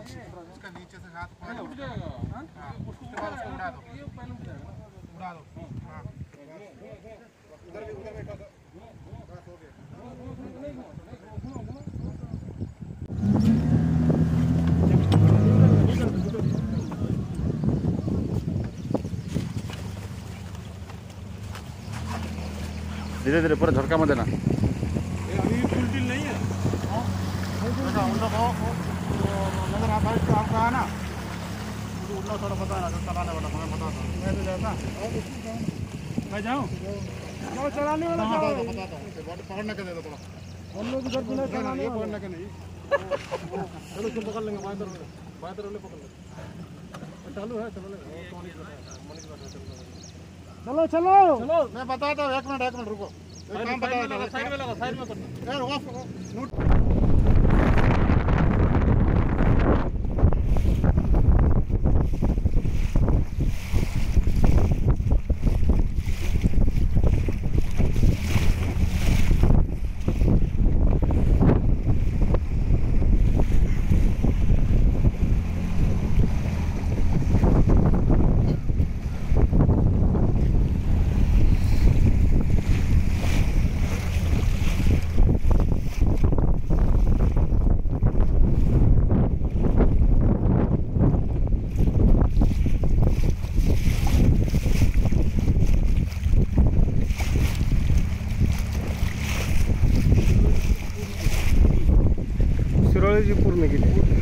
उसका नीचे से हाथ दो दो उधर भी उधर बैठा धीरे धीरे पूरा झटका मत देना अभी फुल टिल नहीं है देखा उन लोग को आप भाई आपका है ना? मुझे उल्ला थोड़ा बता रहा था चलाने वाला मैं बता था मैं तो जाता मैं जाऊँ? चलो चलाने वाला हाँ, बताता हूँ पकड़ने के दे दो थोड़ा। हम लोग इधर बिना चलाने ये पकड़ने के नहीं। चलो तुम पकड़ लेंगे बाएँ तरफ़ बाएँ तरफ़ ले पकड़ लेंगे। चालू है चलो चलो चलो चलो। मैं बताता हूँ एक मिनट एक मिनट रुको। एक काम बता साइड में लगा साइड में कर यार रुको नोट शिरोळी जी पूर्ण केली